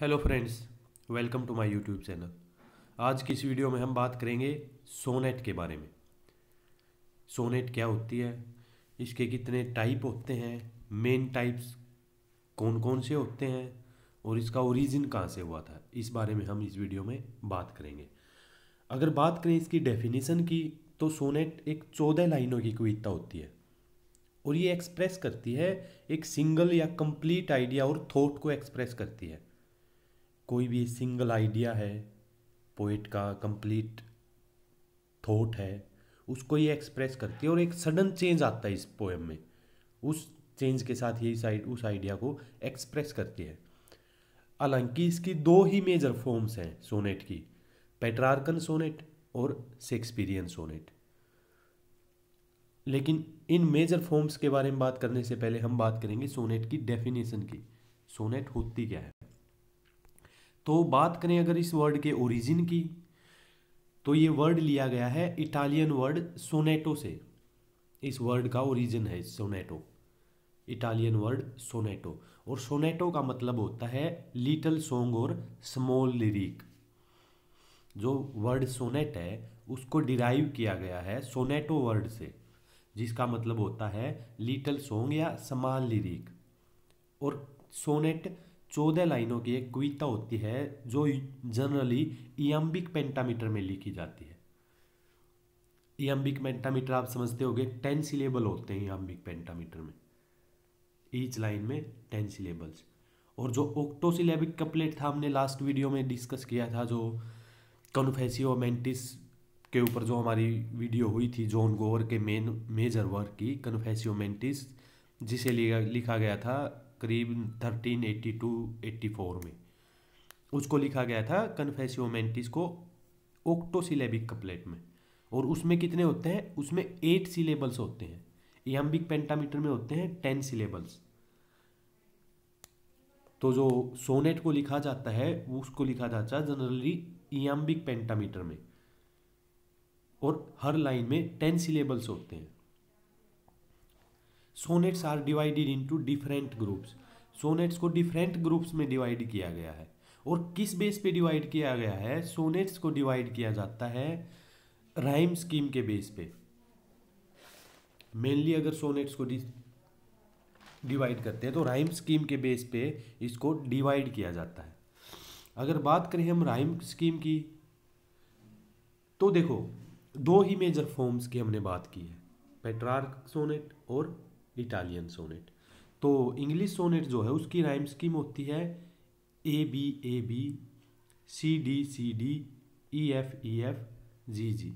Hello friends welcome to my YouTube channel आज की इस वीडियो में हम बात करेंगे सोनेट के बारे में। सोनेट क्या होती है? इसके कितने टाइप होते हैं? मेन टाइप्स कौन कौन से होते हैं? और इसका ओरिजिन कहाँ से हुआ था? इस बारे में हम इस वीडियो में बात करेंगे। अगर बात करें इसकी डेफिनेशन की तो सोनेट एक चौदह लाइनों की कविता होती है। और ये एक्सप्रेस करती है, एक सिंगल या कंप्लीट आइडिया और थॉट को एक्सप्रेस करती है। कोई भी सिंगल आइडिया है पोइट का कंप्लीट थॉट है, उसको ये एक्सप्रेस करती है और एक सडन चेंज आता है इस पोएम में। उस चेंज के साथ ये साइड उस आइडिया को एक्सप्रेस करती है। हालाँकि इसकी दो ही मेजर फॉर्म्स हैं सोनेट की पेट्रार्कन सोनेट और शेक्सपीरियन सोनेट लेकिन इन मेजर फॉर्म्स के बारे में बात करने से पहले हम बात करेंगे सोनेट की डेफिनेशन की। सोनेट होती क्या है? तो बात करें अगर इस वर्ड के ओरिजिन की तो ये वर्ड लिया गया है इटालियन वर्ड सोनेटो से। इस वर्ड का ओरिजिन है सोनेटो इटालियन वर्ड सोनेटो और सोनेटो का मतलब होता है लिटल सॉन्ग और स्मॉल लिरिक जो वर्ड सोनेट है, उसको डिराइव किया गया है सोनेटो वर्ड से, जिसका मतलब होता है लिटल सॉन्ग या स्मॉल लिरिक और सोनेट चौदह लाइनों की एक कविता होती है, जो जनरली इम्बिक पेंटामीटर में लिखी जाती है। इम्बिक पेंटामीटर आप समझते होगे टेन सिलेबल होते हैं इयम्बिक पेंटामीटर में। ईच लाइन में टेन सिलेबल्स और जो ओक्टोसिलेबिक कपलेट था, हमने लास्ट वीडियो में डिस्कस किया था, जो कन्फेसियो मेंटिस के ऊपर जो हमारी वीडियो हुई थी जॉन गोवर के मेन मेजर वर्क की कन्फेसियो मेंटिस जिसे लिखा गया था करीब thirteen eighty two eighty four में। उसको लिखा गया था कन्फेसियोमेंटिस को ओक्टोसिलेबिक कपलेट में। और उसमें कितने होते हैं? उसमें एट सिलेबल्स होते हैं। इम्बिक पेंटामीटर में होते हैं टेन सिलेबल्स तो जो सोनेट को लिखा जाता है, उसको लिखा जाता है जनरली इम्बिक पेंटामीटर में। और हर लाइन में टेन सिलेबल्स होते हैं। Sonnets are divided into different groups. Sonnets को डिफरेंट ग्रुप्स में डिवाइड किया गया है। और किस बेस पे डिवाइड किया गया है? सोनेट्स को डिवाइड किया जाता है राइम स्कीम के बेस पे। मेनली अगर सोनेट्स को डिवाइड करते हैं तो राइम स्कीम के बेस पे इसको डिवाइड किया जाता है। अगर बात करें हम राइम स्कीम की तो देखो, दो ही मेजर फॉर्म्स की हमने बात की है। पेट्रार्क सोनेट और इटालियन सोनेट तो इंग्लिश सोनेट जो है, उसकी राइम स्कीम होती है A B A B C D C D E F E F G G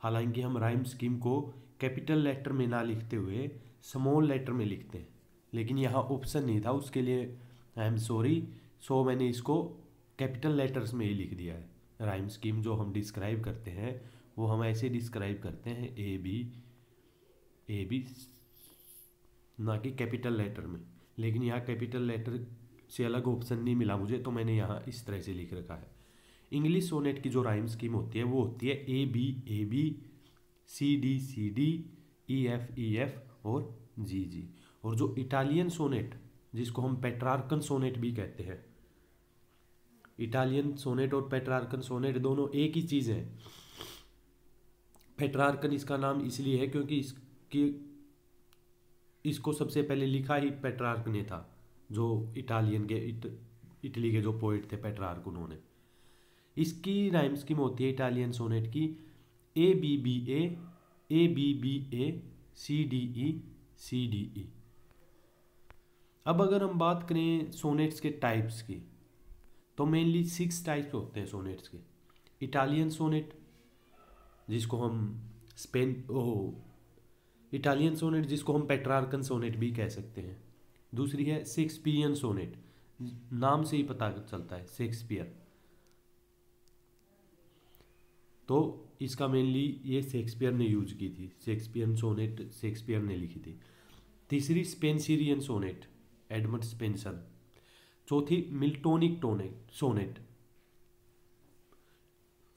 हालाँकि हम राइम स्कीम को कैपिटल लेटर में ना लिखते हुए स्मॉल लेटर में लिखते हैं। लेकिन यहाँ ऑप्शन नहीं था, उसके लिए आई एम सॉरी सो मैंने इसको कैपिटल लेटर्स में ही लिख दिया है। राइम स्कीम जो हम डिस्क्राइब करते हैं, वो हम ऐसे डिस्क्राइब करते हैं ए बी ए बी ना कि कैपिटल लेटर में। लेकिन यहाँ कैपिटल लेटर से अलग ऑप्शन नहीं मिला मुझे तो मैंने यहाँ इस तरह से लिख रखा है। इंग्लिश सोनेट की जो राइम स्कीम होती है, वो होती है A B A B C D C D E F E F और जी जी और जो इटालियन सोनेट जिसको हम पेट्रार्कन सोनेट भी कहते हैं इटालियन सोनेट और पेट्रार्कन सोनेट दोनों एक ही चीज़ है। पेट्रार्कन इसका नाम इसलिए है क्योंकि इसकी इसको सबसे पहले लिखा ही पेट्रार्क ने था जो इटालियन के इट, इटली के जो पोइट थे पेट्रार्क उन्होंने। इसकी राइम स्कीम होती है इटालियन सोनेट की A B B A A B B A C D E C D E अब अगर हम बात करें सोनेट्स के टाइप्स की तो मेनली सिक्स टाइप्स होते हैं सोनेट्स के। इटालियन सोनेट जिसको हम स्पेन ओ इटालियन सोनेट जिसको हम पेट्रार्कन सोनेट भी कह सकते हैं। दूसरी है शेक्सपियन सोनेट नाम से ही पता चलता है शेक्सपियर तो इसका मेनली ये शेक्सपियर ने यूज़ की थी। शेक्सपियन सोनेट शेक्सपियर ने लिखी थी। तीसरी स्पेंसिरियन सोनेट एडमंड स्पेंसर चौथी मिल्टोनिक टोनेट सोनेट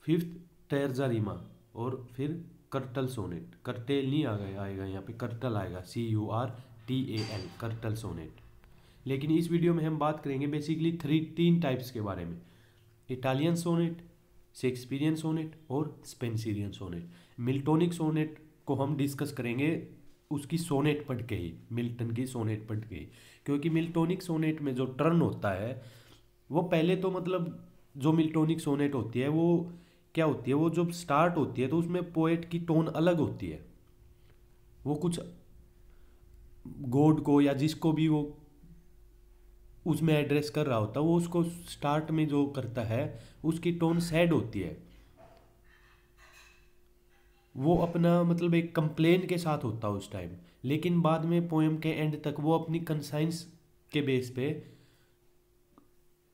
फिफ्थ टेरजारिमा और फिर कर्टल सोनेट कर्टेल नहीं आ गया आएगा यहाँ पे कर्टल आएगा C U R T A L curtal sonnet लेकिन इस वीडियो में हम बात करेंगे बेसिकली थ्री तीन टाइप्स के बारे में. इटालियन सोनेट शेक्सपीरियन सोनेट और स्पेंसिरियन सोनेट मिल्टोनिक सोनेट को हम डिस्कस करेंगे उसकी सोनेट पढ़ के ही मिल्टन की सोनेट पढ़ के ही. क्योंकि मिल्टोनिक सोनेट में जो टर्न होता है, वो पहले तो मतलब जो मिल्टोनिक सोनेट होती है, वो क्या होती है, वो जब स्टार्ट होती है तो उसमें पोएट की टोन अलग होती है। वो कुछ गोड को या जिसको भी वो उसमें एड्रेस कर रहा होता है, वो उसको स्टार्ट में जो करता है, उसकी टोन सैड होती है। वो अपना मतलब एक कंप्लेन के साथ होता है उस टाइम लेकिन बाद में पोएम के एंड तक वो अपनी कंसाइंस के बेस पे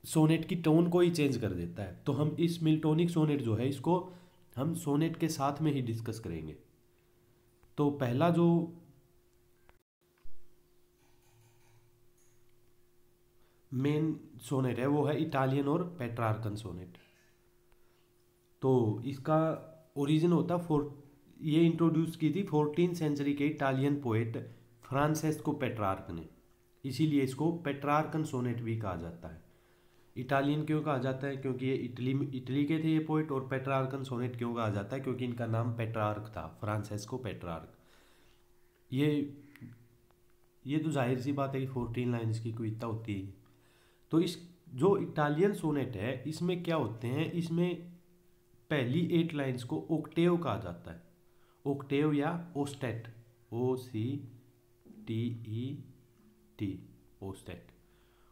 सोनेट की टोन को ही चेंज कर देता है। तो हम इस मिल्टोनिक सोनेट जो है, इसको हम सोनेट के साथ में ही डिस्कस करेंगे। तो पहला जो मेन सोनेट है, वो है इटालियन और पेट्रार्कन सोनेट। तो इसका ओरिजिन होता फोर, ये इंट्रोड्यूस की थी फोर्टीन सेंचुरी के इटालियन पोएट फ्रांसेस्को पेट्रार्क ने। इसीलिए इसको पेट्रार्कन सोनेट भी कहा जाता है। इटालियन क्यों कहा जाता है? क्योंकि ये इटली इटली के थे ये पोइट और पेट्रार्कन सोनेट क्यों कहा जाता है? क्योंकि इनका नाम पेट्रार्क था फ्रांसेस्को पेट्रार्क ये ये तो ज़ाहिर सी बात है कि फोर्टीन लाइन्स की कविता होती है तो इस, जो इटालियन सोनेट है, इसमें क्या होते हैं? इसमें पहली एट लाइन्स को ओक्टेव कहा जाता है। ओक्टेव या octet O C T E T octet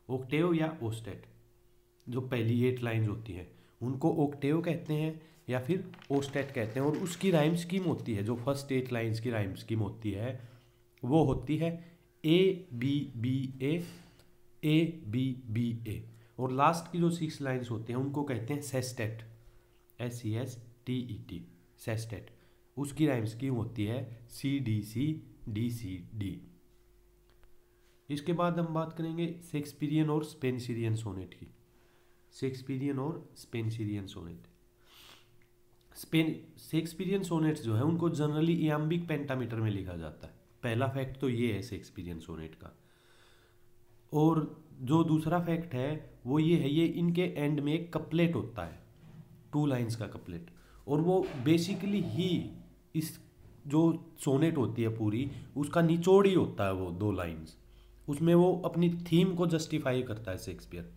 octave या ओस्टेट जो पहली एट लाइन्स होती हैं, उनको ओक्टेव कहते हैं या फिर ओस्टेट कहते हैं और उसकी राइम स्कीम होती है, जो फ़र्स्ट एट लाइन्स की राइम स्कीम होती है, वो होती है A B B A A B B A और लास्ट की जो सिक्स लाइन्स होते हैं, उनको कहते हैं sestet S C S T E T sestet उसकी राइम स्कीम होती है C D C D C D इसके बाद हम बात करेंगे शेक्सपीरियन और स्पेनसीरियन सोनेट की। शेक्सपीरियन और स्पेनसीरियन सोनेट स्पेन शेक्सपीरियन सोनेट्स जो है, उनको जनरली इयाम्बिक पेंटामीटर में लिखा जाता है। पहला फैक्ट तो ये है शेक्सपीरियन सोनेट का। और जो दूसरा फैक्ट है, वो ये है, ये इनके एंड में एक कपलेट होता है। टू लाइंस का कपलेट और वो बेसिकली ही इस जो सोनेट होती है पूरी, उसका निचोड़ ही होता है वो दो लाइंस उसमें वो अपनी थीम को जस्टिफाई करता है शेक्सपियर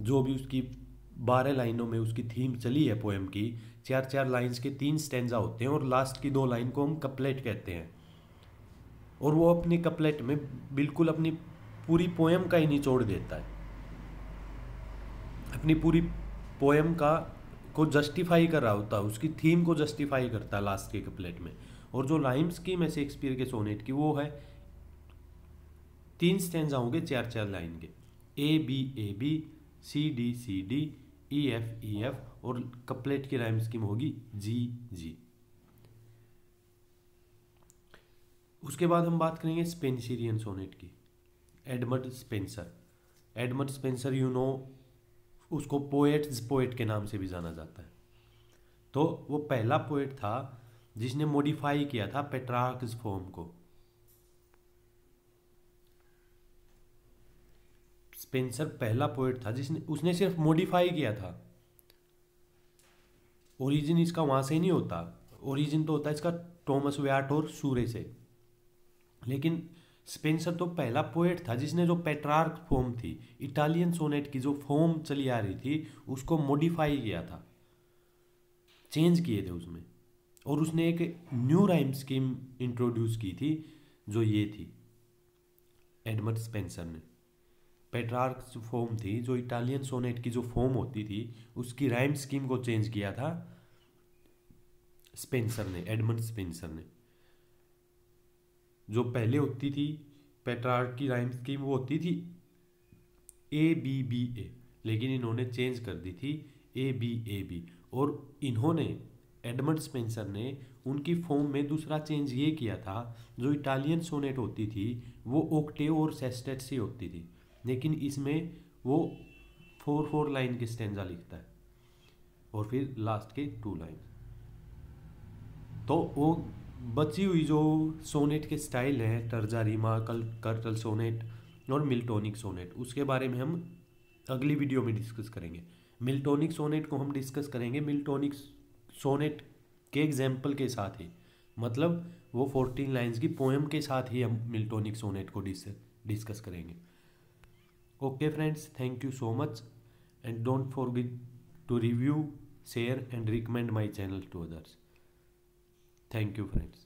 जो भी उसकी बारह लाइनों में उसकी थीम चली है पोएम की, चार चार लाइंस के तीन स्टेंजा होते हैं और लास्ट की दो लाइन को हम कपलेट कहते हैं। और वो अपने कपलेट में बिल्कुल अपनी पूरी पोएम का ही निचोड़ देता है। अपनी पूरी पोएम का, को जस्टिफाई कर रहा होता है उसकी थीम को जस्टिफाई करता है लास्ट के कपलेट में। और जो लाइम स्कीम है शेक्सपियर के सोनेट की वो है, तीन स्टेंजा होंगे, चार चार लाइन के। A B A B C D C D E F E F और कपलेट की राइम स्कीम होगी जी जी उसके बाद हम बात करेंगे स्पेंसिरियन सोनेट की। Edmund Spenser Edmund Spenser you know उसको पोएट्स पोएट के नाम से भी जाना जाता है। तो वो पहला पोएट था जिसने मॉडिफाई किया था पेट्रार्क्स फॉर्म को। स्पेंसर पहला पोएट था, जिसने, उसने सिर्फ़ मॉडिफाई किया था। ओरिजिन इसका वहाँ से नहीं होता। ओरिजिन तो होता है इसका टॉमस व्याट और सूर्य से। लेकिन स्पेंसर तो पहला पोएट था, जिसने जो पेट्रार्क फॉर्म थी इटालियन सोनेट की जो फॉर्म चली आ रही थी, उसको मॉडिफाई किया था। चेंज किए थे उसमें। और उसने एक न्यू राइम स्कीम इंट्रोड्यूस की थी, जो ये थी एडमंड स्पेंसर ने। पेट्रार्क फॉर्म थी, जो इटालियन सोनेट की जो फॉर्म होती थी, उसकी राइम स्कीम को चेंज किया था स्पेंसर ने एडमंड स्पेंसर ने। जो पहले होती थी, पेट्रार्क की राइम स्कीम वो होती थी ए बी बी ए लेकिन इन्होंने चेंज कर दी थी ए बी ए बी और इन्होंने एडमंड स्पेंसर ने उनकी फॉर्म में दूसरा चेंज ये किया था, जो इटालियन सोनेट होती थी, वो ओक्टेव और सेस्टेट से होती थी। लेकिन इसमें वो फोर फोर लाइन के स्टेंजा लिखता है और फिर लास्ट के टू लाइन। तो वो बची हुई जो सोनेट के स्टाइल हैं टर्जा रीमा कल, कर्टल सोनेट और मिल्टोनिक सोनेट, उसके बारे में हम अगली वीडियो में डिस्कस करेंगे। मिल्टोनिक सोनेट को हम डिस्कस करेंगे। मिल्टोनिक सोनेट के एग्ज़ाम्पल के साथ ही मतलब वो फोर्टीन लाइन्स की पोएम के साथ ही हम मिल्टोनिक सोनेट को डिस्कस करेंगे। okay friends thank you so much. And don't forget to review share and recommend my channel to others. Thank you friends.